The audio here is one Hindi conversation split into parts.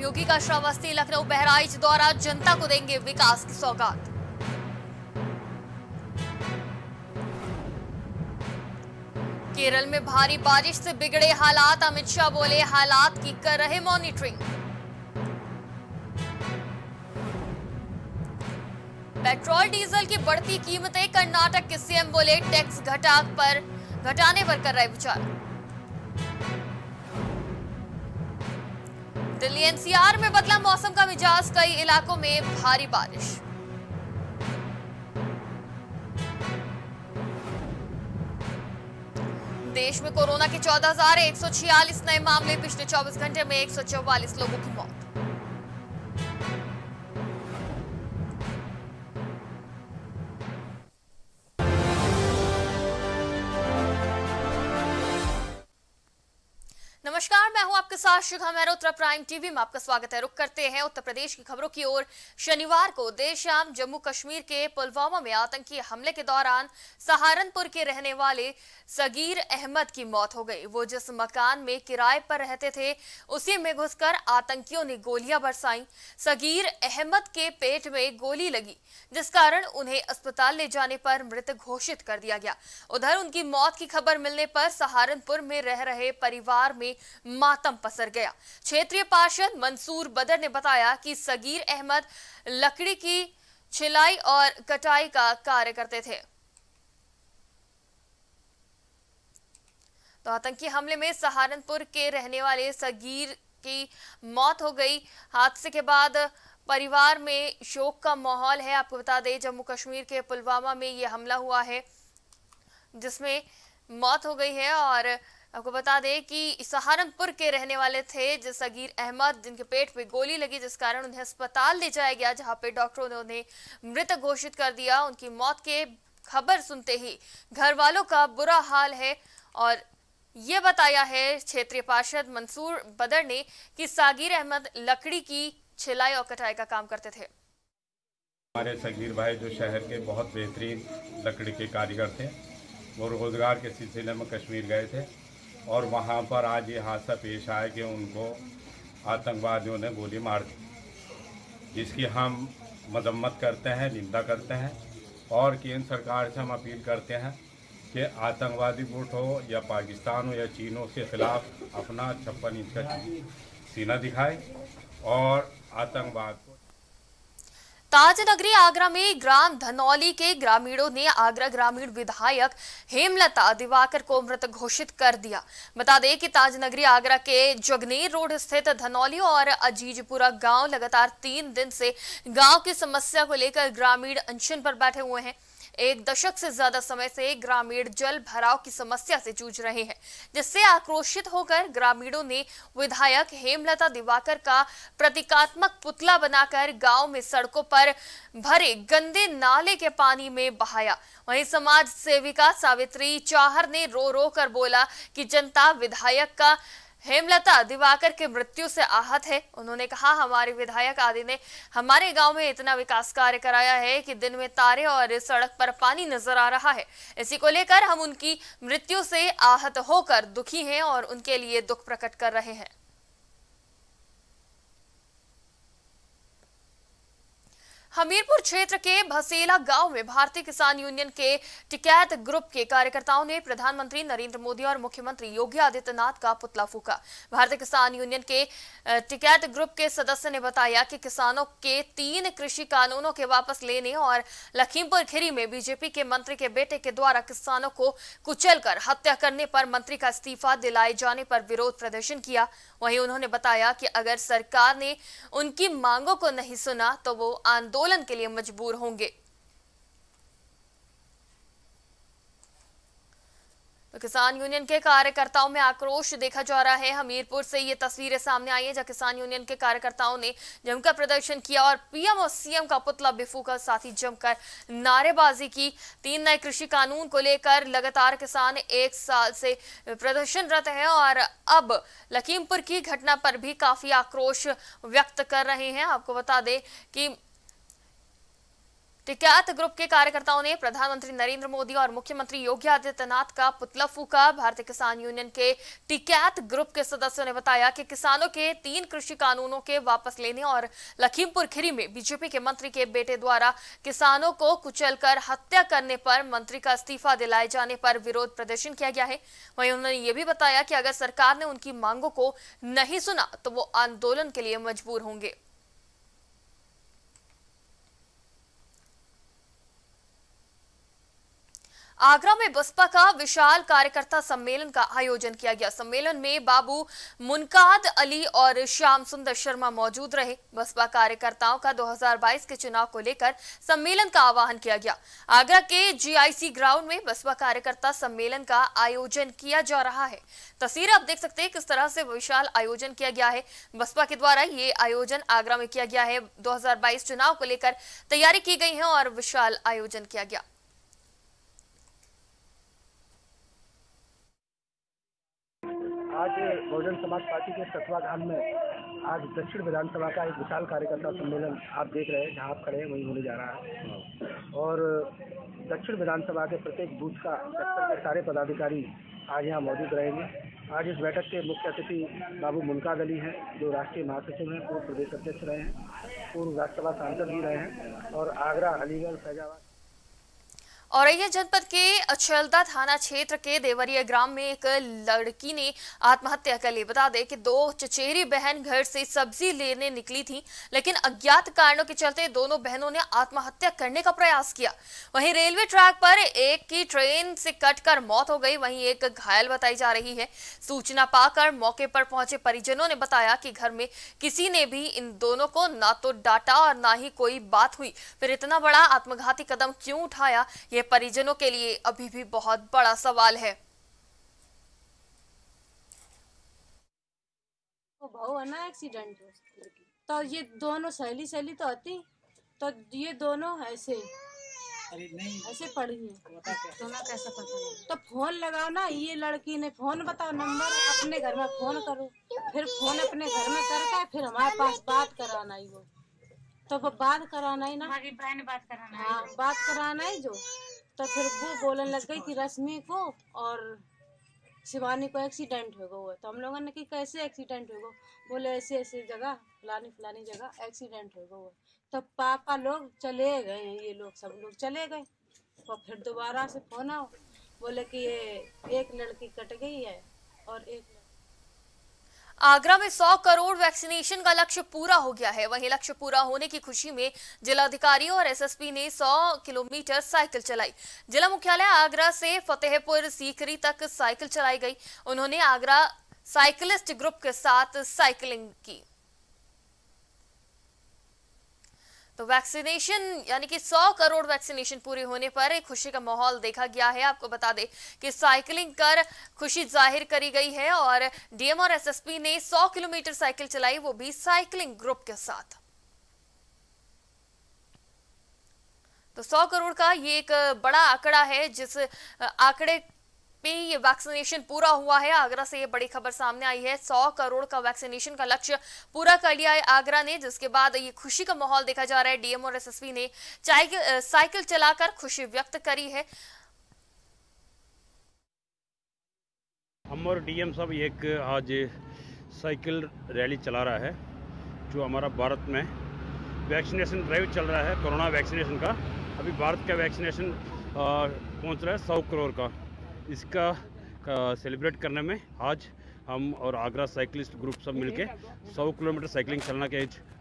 योगी का श्रावस्ती लखनऊ बहराइच द्वारा जनता को देंगे विकास की सौगात। केरल में भारी बारिश से बिगड़े हालात, अमित शाह बोले हालात की कर रहे मॉनिटरिंग। पेट्रोल डीजल की बढ़ती कीमतें, कर्नाटक के सीएम बोले टैक्स घटा पर, घटाने पर कर रहे विचार। दिल्ली एनसीआर में बदला मौसम का मिजाज, कई इलाकों में भारी बारिश। देश में कोरोना के चौदह नए मामले, पिछले 24 घंटे में 144 लोगों की मौत। आपके साथ शिखा मेहरा, उत्तर प्राइम टीवी में आपका स्वागत है। रुक करते हैं उत्तर प्रदेश की खबरों की ओर। शनिवार को देर शाम जम्मू कश्मीर के पुलवामा में आतंकी हमले के दौरान सहारनपुर के रहने वाले सगीर अहमद की मौत हो गई। वो जिस मकान में किराए पर रहते थे, उसी में घुसकर आतंकियों ने गोलियाँ बरसाई। सगीर अहमद के पेट में गोली लगी, जिस कारण उन्हें अस्पताल ले जाने पर मृत घोषित कर दिया गया। उधर उनकी मौत की खबर मिलने पर सहारनपुर में रह रहे परिवार में मातम पसर गया। क्षेत्रीय पार्षद मंसूर बदर ने बताया कि सगीर अहमद लकड़ी की छिलाई और कटाई का कार्य करते थे। तो आतंकी हमले में सहारनपुर के रहने वाले सगीर की मौत हो गई। हादसे के बाद परिवार में शोक का माहौल है। आपको बता दें जम्मू कश्मीर के पुलवामा में ये हमला हुआ है, जिसमें मौत हो गई है और आपको बता दें कि सहारनपुर के रहने वाले थे जसगीर अहमद, जिनके पेट पे गोली लगी, जिस कारण उन्हें अस्पताल ले जाया गया, जहाँ पे डॉक्टरों ने उन्हें मृत घोषित कर दिया। उनकी मौत के खबर सुनते ही घर वालों का बुरा हाल है और ये बताया है, क्षेत्रीय पार्षद मंसूर बदर ने कि सागिर अहमद लकड़ी की छिलाई और कटाई का काम करते थे। हमारे सगीर भाई जो शहर के बहुत बेहतरीन लकड़ी के कारीगर थे, वो रोज़गार के सिलसिले में कश्मीर गए थे। और वहाँ पर आज ये हादसा पेश आया कि उनको आतंकवादियों ने गोली मार दी। जिसकी हम मदम्मत करते हैं, निंदा करते हैं और केंद्र सरकार से हम अपील करते हैं कि आतंकवादी गुट हो या पाकिस्तान हो या चीन हो खिलाफ अपना छप्पन इंच का सीना दिखाए और आतंकवाद ताजनगरी आगरा में ग्राम धनौली के ग्रामीणों ने आगरा ग्रामीण विधायक हेमलता दिवाकर को मृत घोषित कर दिया। बता दें कि ताजनगरी आगरा के जगनेर रोड स्थित धनौली और अजीजपुरा गाँव लगातार तीन दिन से गाँव की समस्या को लेकर ग्रामीण अनशन पर बैठे हुए हैं। एक दशक से ज़्यादा समय से ग्रामीण जल भराव की समस्या से जूझ रहे हैं, जिससे आक्रोशित होकर ग्रामीणों ने विधायक हेमलता दिवाकर का प्रतीकात्मक पुतला बनाकर गाँव में सड़कों पर भरे गंदे नाले के पानी में बहाया। वहीं समाज सेविका सावित्री चाहर ने रो रो कर बोला कि जनता विधायक का हेमलता दिवाकर के मृत्यु से आहत है। उन्होंने कहा, हमारे विधायक आदि ने हमारे गाँव में इतना विकास कार्य कराया है कि दिन में तारे और सड़क पर पानी नज़र आ रहा है। इसी को लेकर हम उनकी मृत्यु से आहत होकर दुखी हैं और उनके लिए दुख प्रकट कर रहे हैं। हमीरपुर क्षेत्र के भसेला गाँव में भारतीय किसान यूनियन के टिकैत ग्रुप के कार्यकर्ताओं ने प्रधानमंत्री नरेंद्र मोदी और मुख्यमंत्री योगी आदित्यनाथ का पुतला फूका। भारतीय किसान यूनियन के टिकैत ग्रुप के सदस्य ने बताया कि किसानों के तीन कृषि कानूनों के वापस लेने और लखीमपुर खीरी में बीजेपी के मंत्री के बेटे के द्वारा किसानों को कुचलकर हत्या करने पर मंत्री का इस्तीफा दिलाए जाने पर विरोध प्रदर्शन किया। वहीं उन्होंने बताया कि अगर सरकार ने उनकी मांगों को नहीं सुना तो वो आंदोलन के लिए मजबूर होंगे। तो किसान यूनियन के कार्यकर्ताओं में आक्रोश देखा जा रहा है। हमीरपुर से ये तस्वीरें सामने आई है, जहाँ किसान यूनियन के कार्यकर्ताओं ने जमकर प्रदर्शन किया और पीएम और सीएम का पुतला बेफूका साथ ही जमकर नारेबाजी की। तीन नए कृषि कानून को लेकर लगातार किसान एक साल से प्रदर्शनरत है और अब लखीमपुर की घटना पर भी काफ़ी आक्रोश व्यक्त कर रहे हैं। आपको बता दें कि टिकैत ग्रुप के कार्यकर्ताओं ने प्रधानमंत्री नरेंद्र मोदी और मुख्यमंत्री योगी आदित्यनाथ का पुतला फूका। भारतीय किसान यूनियन के टिकैत ग्रुप के सदस्यों ने बताया कि किसानों के तीन कृषि कानूनों के वापस लेने और लखीमपुर खीरी में बीजेपी के मंत्री के बेटे द्वारा किसानों को कुचलकर हत्या करने पर मंत्री का इस्तीफा दिलाए जाने पर विरोध प्रदर्शन किया गया है। वहीं उन्होंने ये भी बताया कि अगर सरकार ने उनकी मांगों को नहीं सुना तो वो आंदोलन के लिए मजबूर होंगे। आगरा में बसपा का विशाल कार्यकर्ता सम्मेलन का आयोजन किया गया। सम्मेलन में बाबू मुनकाद अली और श्याम सुंदर शर्मा मौजूद रहे। बसपा कार्यकर्ताओं का 2022 के चुनाव को लेकर सम्मेलन का आह्वान किया गया। आगरा के जीआईसी ग्राउंड में बसपा कार्यकर्ता सम्मेलन का आयोजन किया जा रहा है। तस्वीर आप देख सकते हैं किस तरह से विशाल आयोजन किया गया है। बसपा के द्वारा ये आयोजन आगरा में किया गया है। दो हज़ार बाईस चुनाव को लेकर तैयारी की गई है और विशाल आयोजन किया गया। आज बहुजन समाज पार्टी के सतवाधाम में आज दक्षिण विधानसभा का एक विशाल कार्यकर्ता सम्मेलन आप देख रहे हैं, जहाँ आप खड़े हैं, वहीं होने जा रहा है। और दक्षिण विधानसभा के प्रत्येक बूथ का के सारे पदाधिकारी आज यहाँ मौजूद रहेंगे। आज इस बैठक के मुख्य अतिथि बाबू मुनकाद अली हैं, जो राष्ट्रीय महासचिव हैं, पूर्व प्रदेश अध्यक्ष रहे हैं, पूर्व राज्यसभा सांसद भी रहे हैं, और आगरा, अलीगढ़, फैजाबाद औरैया जनपद के अचलदा थाना क्षेत्र के देवरिया ग्राम में एक लड़की ने आत्महत्या कर ली। बता दें कि दो चचेरी बहन घर से सब्ज़ी लेने निकली थी, लेकिन अज्ञात कारणों के चलते दोनों बहनों ने आत्महत्या करने का प्रयास किया। वहीं रेलवे ट्रैक पर एक की ट्रेन से कटकर मौत हो गई। वहीं एक घायल बताई जा रही है। सूचना पाकर मौके पर पहुँचे परिजनों ने बताया कि घर में किसी ने भी इन दोनों को ना तो डांटा और ना ही कोई बात हुई। फिर इतना बड़ा आत्मघाती कदम क्यों उठाया, ये ये परिजनों के लिए अभी भी बहुत बड़ा सवाल है। भाव है ना एक्सीडेंट तो ये दोनों सहेली सहेली तो आती? तो ये दोनों ऐसे? ऐसे पड़ी है। दोनों कैसा पता तो फ़ोन लगाओ ना ये लड़की ने फ़ोन बताओ नंबर अपने घर में फ़ोन करो। फिर फ़ोन अपने घर में करके फिर हमारे पास बात कराना ही वो। तो बात कराना ही ना। हमारी बहन बात कराना हाँ बात कराना ही जो। तो फिर वो बोलने लग गई कि रश्मि को और शिवानी को एक्सीडेंट हो गया। तो हम लोगों ने कि कैसे एक्सीडेंट हो गया? बोले, ऐसे ऐसे जगह, फलानी फलानी जगह एक्सीडेंट हो गया। तो पापा लोग चले गए ये लोग सब लोग चले गए। और फिर दोबारा से फ़ोन आओ बोले कि ये एक लड़की कट गई है और एक आगरा में 100 करोड़ वैक्सीनेशन का लक्ष्य पूरा हो गया है। वहीं लक्ष्य पूरा होने की खुशी में जिलाधिकारी और एसएसपी ने 100 किलोमीटर साइकिल चलाई। जिला मुख्यालय आगरा से फतेहपुर सीकरी तक साइकिल चलाई गई। उन्होंने आगरा साइकिलिस्ट ग्रुप के साथ साइकिलिंग की। तो वैक्सीनेशन, यानी कि 100 करोड़ वैक्सीनेशन पूरे होने पर खुशी का माहौल देखा गया है। आपको बता दें कि साइकिलिंग कर खुशी ज़ाहिर करी गई है और डीएम और एसएसपी ने 100 किलोमीटर साइकिल चलाई, वो भी साइकिलिंग ग्रुप के साथ। तो 100 करोड़ का ये एक बड़ा आंकड़ा है, जिस आंकड़े पे ये वैक्सीनेशन पूरा हुआ है। आगरा से ये बड़ी खबर सामने आई है। सौ करोड़ का वैक्सीनेशन का लक्ष्य पूरा कर लिया है आगरा ने, जिसके बाद ये खुशी का माहौल देखा जा रहा है। डीएम और एसएसपी ने साइकिल चलाकर खुशी व्यक्त करी है। हम और डीएम साहब एक, आज साइकिल रैली चला रहा है, जो हमारा भारत में वैक्सीनेशन ड्राइव चल रहा है, कोरोना वैक्सीनेशन का। अभी भारत का वैक्सीनेशन पहुँच रहा है सौ करोड़ का। इसका सेलिब्रेट करने में आज हम और आगरा साइकिलिस्ट ग्रुप सब मिलके 100 किलोमीटर साइकिलिंग चलना के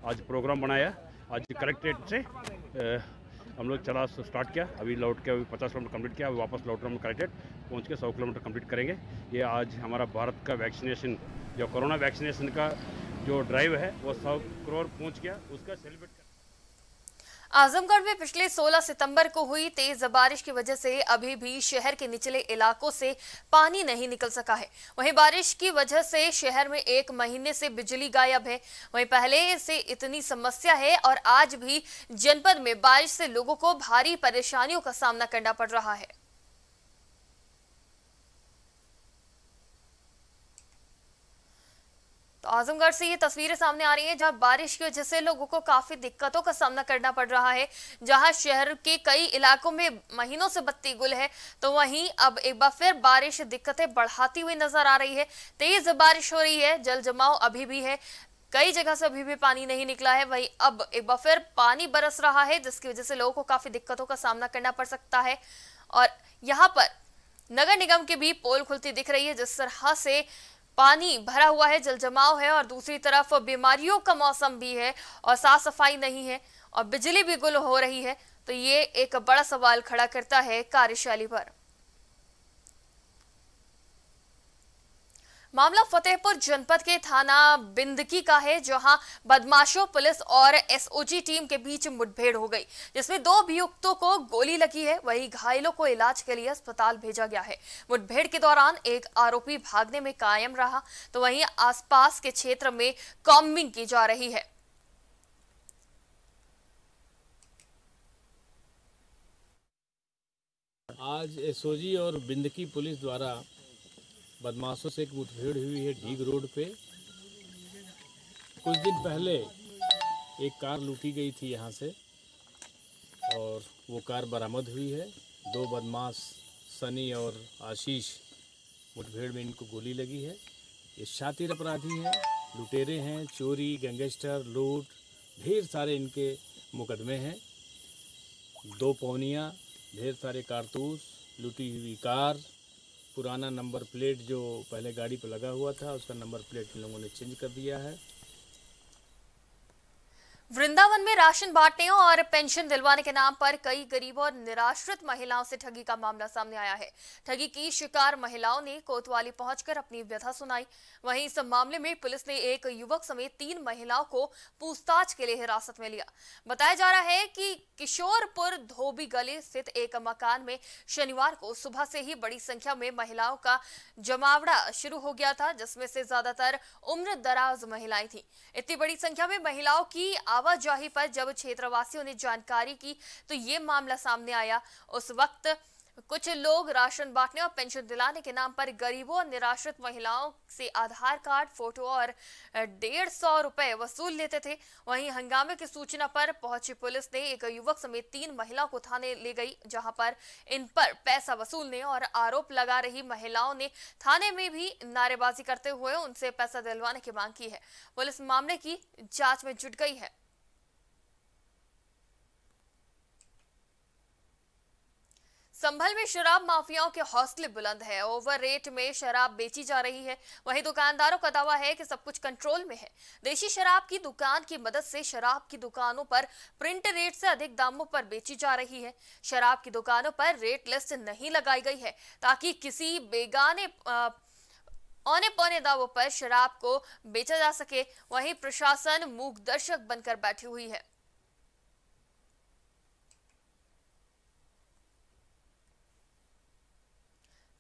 आज प्रोग्राम बनाया। आज कलेक्ट्रेट से हम लोग चला स्टार्ट किया। अभी लौट के अभी पचास किलोमीटर कंप्लीट किया। अभी वापस लौट रहे हम कलेक्ट्रेट पहुँच के सौ किलोमीटर कंप्लीट करेंगे। ये आज हमारा भारत का वैक्सीनेशन जो कोरोना वैक्सीनेशन का जो ड्राइव है, वो सौ करोड़ पहुँच गया। उसका सेलिब्रेट आजमगढ़ में पिछले 16 सितंबर को हुई तेज बारिश की वजह से अभी भी शहर के निचले इलाकों से पानी नहीं निकल सका है। वहीं बारिश की वजह से शहर में एक महीने से बिजली गायब है। वहीं पहले से इतनी समस्या है और आज भी जनपद में बारिश से लोगों को भारी परेशानियों का सामना करना पड़ रहा है। आजमगढ़ से ये तस्वीरें सामने आ रही हैं, जहाँ बारिश की वजह से लोगों को काफ़ी दिक्कतों का सामना करना पड़ रहा है, जहाँ शहर के कई इलाकों में महीनों से बत्ती गुल है। तो वहीं अब एक बार फिर बारिश दिक्कतें बढ़ाती हुई नज़र आ रही है। तेज बारिश हो रही है, जल जमाव अभी भी है, कई जगह से अभी भी पानी नहीं निकला है। वहीं अब एक बार फिर पानी बरस रहा है, जिसकी वजह से लोगों को काफ़ी दिक्कतों का सामना करना पड़ सकता है। और यहाँ पर नगर निगम की भी पोल खुलती दिख रही है, जिस तरह से पानी भरा हुआ है जल जमाव है और दूसरी तरफ़ बीमारियों का मौसम भी है और साफ़ सफ़ाई नहीं है और बिजली भी गुल हो रही है तो ये एक बड़ा सवाल खड़ा करता है कार्यशैली पर। मामला फतेहपुर जनपद के थाना बिंदकी का है, जहाँ बदमाशों, पुलिस और एसओजी टीम के बीच मुठभेड़ हो गई, जिसमें दो अभियुक्तों को गोली लगी है। वहीं घायलों को इलाज के लिए अस्पताल भेजा गया है। मुठभेड़ के दौरान एक आरोपी भागने में कायम रहा तो वहीं आसपास के क्षेत्र में कॉम्बिंग की जा रही है। आज एसओजी और बिंदकी पुलिस द्वारा बदमाशों से एक मुठभेड़ हुई है डीग रोड पे। कुछ दिन पहले एक कार लूटी गई थी यहाँ से और वो कार बरामद हुई है। दो बदमाश, सनी और आशीष मुठभेड़ में इनको गोली लगी है। ये शातिर अपराधी हैं, लुटेरे हैं, चोरी, गैंगस्टर, लूट, ढेर सारे इनके मुकदमे हैं। दो पौनियाँ, ढेर सारे कारतूस, लूटी हुई कार पुराना नंबर प्लेट जो पहले गाड़ी पर लगा हुआ था, उसका नंबर प्लेट इन लोगों ने चेंज कर दिया है। वृंदावन में राशन बांटने और पेंशन दिलवाने के नाम पर कई गरीब और निराश्रित महिलाओं से ठगी का मामला सामने आया है। ठगी की शिकार महिलाओं ने कोतवाली पहुंचकर अपनी व्यथा सुनाई। वहीं इस मामले में पुलिस ने एक युवक समेत तीन महिलाओं को पूछताछ के लिए हिरासत में लिया। बताया जा रहा है कि किशोरपुर धोबी गली स्थित एक मकान में शनिवार को सुबह से ही बड़ी संख्या में महिलाओं का जमावड़ा शुरू हो गया था, जिसमें से ज़्यादातर उम्र महिलाएँ थी। इतनी बड़ी संख्या में महिलाओं की आवाजाही पर जब क्षेत्रवासियों ने जानकारी की तो ये मामला सामने आया। उस वक्त कुछ लोग राशन बांटने और पेंशन दिलाने के नाम पर गरीबों और निराश्रित महिलाओं से आधार कार्ड, फ़ोटो और डेढ़ सौ रुपए वसूल लेते थे। वहीं हंगामे की सूचना पर पहुँची पुलिस ने एक युवक समेत तीन महिलाओं को थाने ले गई, जहाँ पर इन पर पैसा वसूलने और आरोप लगा रही महिलाओं ने थाने में भी नारेबाजी करते हुए उनसे पैसा दिलवाने की मांग की है। पुलिस मामले की जाँच में जुट गई है। संभल में शराब माफियाओं के हौसले बुलंद है। ओवर रेट में शराब बेची जा रही है। वहीं दुकानदारों का दावा है कि सब कुछ कंट्रोल में है। देशी शराब की दुकान की मदद से शराब की दुकानों पर प्रिंट रेट से अधिक दामों पर बेची जा रही है। शराब की दुकानों पर रेट लिस्ट नहीं लगाई गई है ताकि किसी बेगाने आ, औने पौने दावों पर शराब को बेचा जा सके। वहीं प्रशासन मूक दर्शक बनकर बैठी हुई है।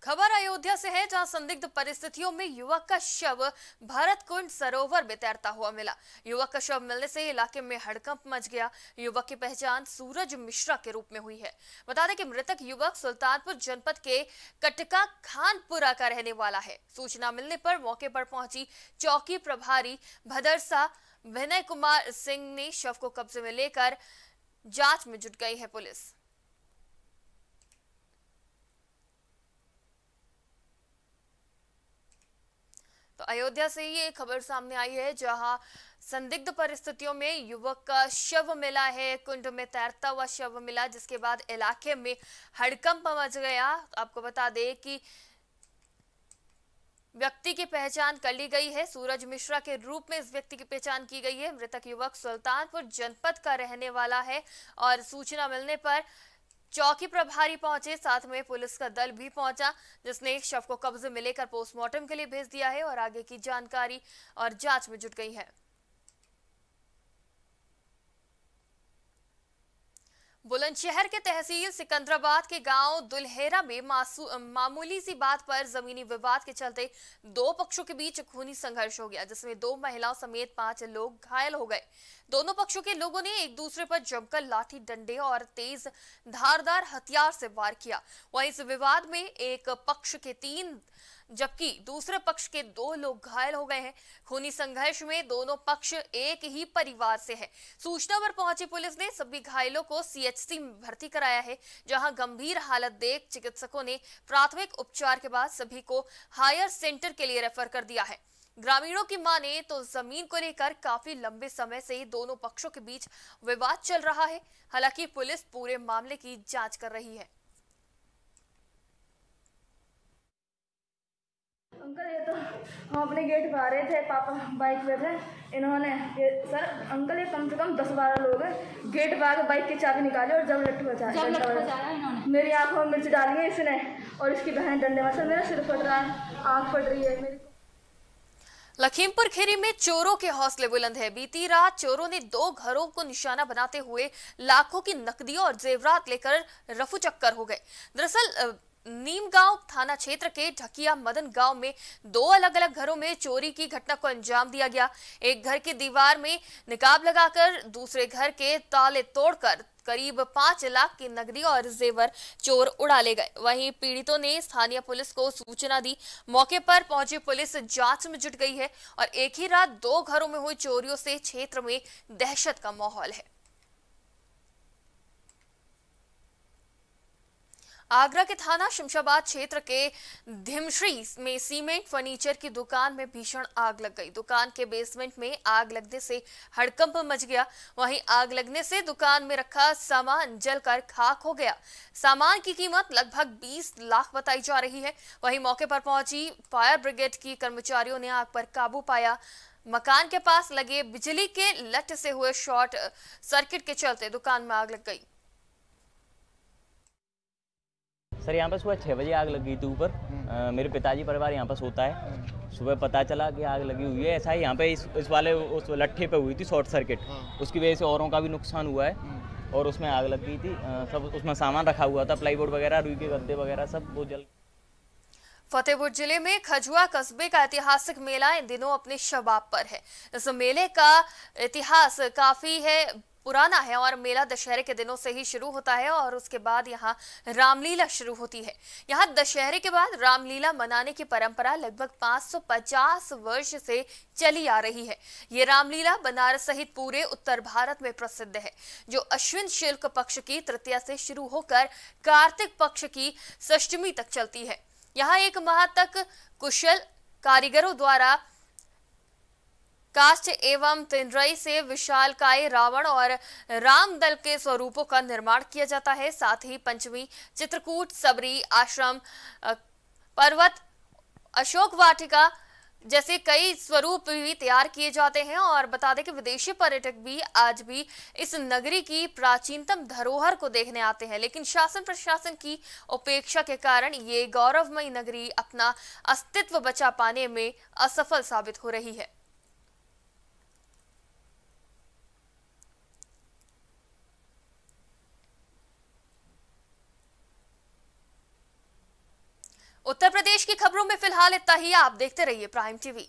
खबर अयोध्या से है, जहाँ संदिग्ध परिस्थितियों में युवक का शव भरत कुंड सरोवर में तैरता हुआ मिला। युवक का शव मिलने से इलाके में हड़कंप मच गया। युवक की पहचान सूरज मिश्रा के रूप में हुई है। बता दें कि मृतक युवक सुल्तानपुर जनपद के कटका खानपुरा का रहने वाला है। सूचना मिलने पर मौके पर पहुँची चौकी प्रभारी भदरसा विनय कुमार सिंह ने शव को कब्जे में लेकर जाँच में जुट गई है पुलिस। तो अयोध्या से ही एक खबर सामने आई है, जहाँ संदिग्ध परिस्थितियों में युवक का शव मिला है, कुंड में तैरता हुआ शव मिला, जिसके बाद इलाके में हड़कंप मच गया। आपको बता दें कि व्यक्ति की पहचान कर ली गई है। सूरज मिश्रा के रूप में इस व्यक्ति की पहचान की गई है। मृतक युवक सुल्तानपुर जनपद का रहने वाला है और सूचना मिलने पर चौकी प्रभारी पहुँचे, साथ में पुलिस का दल भी पहुँचा, जिसने एक शव को कब्जे में लेकर पोस्टमार्टम के लिए भेज दिया है और आगे की जानकारी और जाँच में जुट गई है। बुलंदशहर के तहसील सिकंदराबाद के गाँव दुल्हेरा में मामूली सी बात पर जमीनी विवाद के चलते दो पक्षों के बीच खूनी संघर्ष हो गया, जिसमें दो महिलाओं समेत पाँच लोग घायल हो गए। दोनों पक्षों के लोगों ने एक दूसरे पर जमकर लाठी डंडे और तेज धारदार हथियार से वार किया। वहीं इस विवाद में एक पक्ष के तीन जबकि दूसरे पक्ष के दो लोग घायल हो गए हैं। खूनी संघर्ष में दोनों पक्ष एक ही परिवार से है। सूचना पर पहुँची पुलिस ने सभी घायलों को सीएचसी में भर्ती कराया है, जहाँ गंभीर हालत देख चिकित्सकों ने प्राथमिक उपचार के बाद सभी को हायर सेंटर के लिए रेफर कर दिया है। ग्रामीणों की माने तो ज़मीन को लेकर काफ़ी लंबे समय से दोनों पक्षों के बीच विवाद चल रहा है। हालाँकि पुलिस पूरे मामले की जाँच कर रही है। अंकल ये तो हम अपने गेट पर आ रहे थे पापा बाइक पे थे। इन्होंने ये सर अंकल ये कम से कम दस बारह लोग हैं। गेट पर आके बाइक की चाबी निकाली और जब लट्टू बचा मेरी आँखों में मिर्च डाली है इसने और इसकी बहन डंडे में सर मेरा सिर फट रहा है आँख फट रही है। मेरी लखीमपुर खीरी में चोरों के हौसले बुलंद है। बीती रात चोरों ने दो घरों को निशाना बनाते हुए लाखों की नकदी और जेवरात लेकर रफू चक्कर हो गए। दरअसल नीमगांव थाना क्षेत्र के ढकिया मदन गाँव में दो अलग अलग घरों में चोरी की घटना को अंजाम दिया गया। एक घर की दीवार में निकाब लगाकर दूसरे घर के ताले तोड़कर करीब पाँच लाख की नकदी और जेवर चोर उड़ा ले गए। वहीं पीड़ितों ने स्थानीय पुलिस को सूचना दी। मौके पर पहुँची पुलिस जाँच में जुट गई है और एक ही रात दो घरों में हुई चोरियों से क्षेत्र में दहशत का माहौल है। आगरा के थाना शमशाबाद क्षेत्र के धिमश्री में सीमेंट फर्नीचर की दुकान में भीषण आग लग गई। दुकान के बेसमेंट में आग लगने से हड़कंप मच गया। वहीं आग लगने से दुकान में रखा सामान जलकर खाक हो गया। सामान की कीमत लगभग 20 लाख बताई जा रही है। वहीं मौके पर पहुँची फायर ब्रिगेड की कर्मचारियों ने आग पर काबू पाया। मकान के पास लगे बिजली के लट से हुए शॉर्ट सर्किट के चलते दुकान में आग लग गई। सर यहाँ पर सुबह छः बजे आग लग गई थी ऊपर। हम्म। मेरे पिताजी परिवार यहाँ पर सोता है। सुबह पता चला कि आग लगी हुई है। ऐसा ही यहाँ पे इस, इस वाले उस लट्ठे पे हुई थी शॉर्ट सर्किट। हाँ। उसकी वजह से औरों का भी नुकसान हुआ है हम्म। और उसमें आग लग गई थी सब उसमें सामान रखा हुआ था प्लाईवुड वगैरह रुई के गद्दे वगैरह सब वो जल फतेहपुर ज़िले में खजुआ कस्बे का ऐतिहासिक मेला इन दिनों अपने शबाब पर है। इस मेले का इतिहास काफ़ी है पुराना है और मेला दशहरे के दिनों से ही शुरू होता है और उसके बाद यहाँ रामलीला शुरू होती है। यहाँ दशहरे के बाद रामलीला मनाने की परंपरा लगभग 550 वर्ष से चली आ रही है। ये रामलीला बनारस सहित पूरे उत्तर भारत में प्रसिद्ध है, जो अश्विन शुल्क पक्ष की तृतीया से शुरू होकर कार्तिक पक्ष की षष्टमी तक चलती है। यहाँ एक माह तक कुशल कारीगरों द्वारा काष्ठ एवं तिनरई से विशाल काय रावण और राम दल के स्वरूपों का निर्माण किया जाता है। साथ ही पंचमी चित्रकूट सबरी आश्रम पर्वत, अशोक वाटिका जैसे कई स्वरूप भी तैयार किए जाते हैं। और बता दें कि विदेशी पर्यटक भी आज भी इस नगरी की प्राचीनतम धरोहर को देखने आते हैं। लेकिन शासन प्रशासन की उपेक्षा के कारण ये गौरवमयी नगरी अपना अस्तित्व बचा पाने में असफल साबित हो रही है। उत्तर प्रदेश की खबरों में फ़िलहाल इतना ही। आप देखते रहिए प्राइम टीवी।